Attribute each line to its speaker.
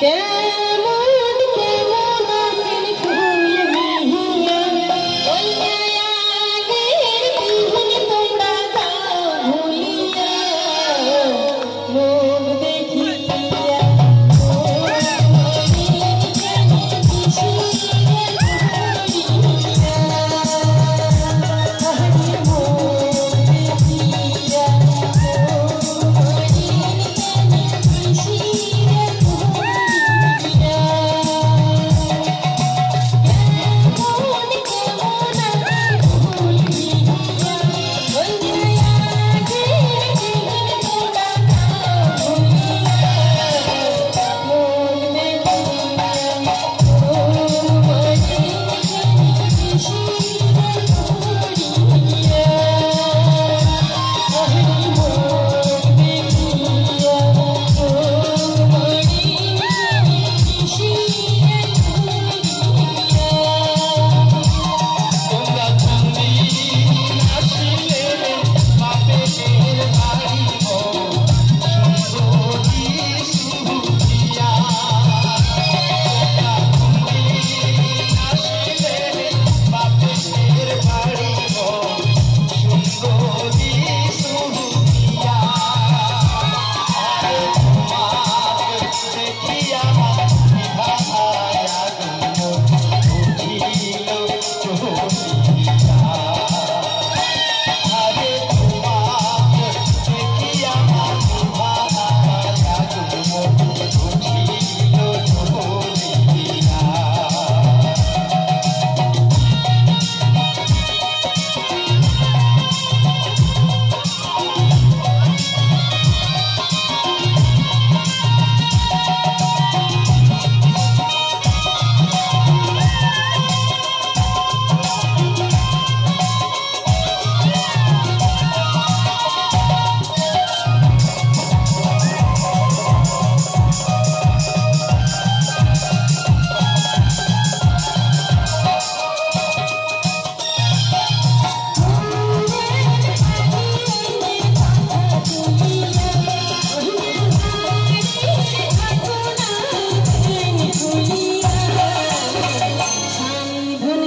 Speaker 1: কেমন